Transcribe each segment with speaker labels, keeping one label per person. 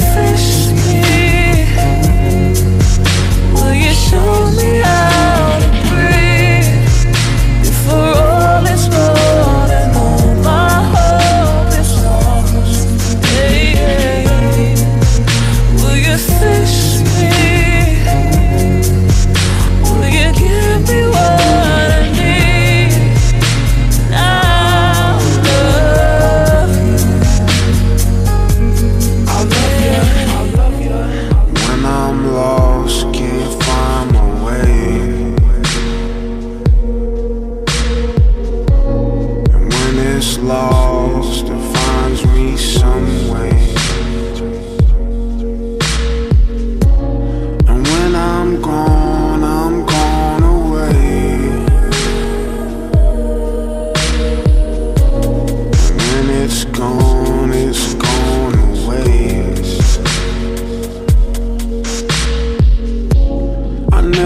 Speaker 1: afraid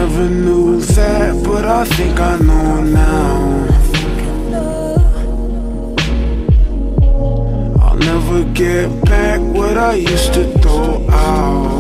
Speaker 1: never knew that, but I think I know now. I'll never get back what I used to throw out.